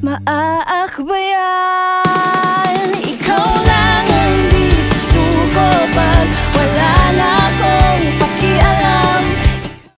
maaakbayan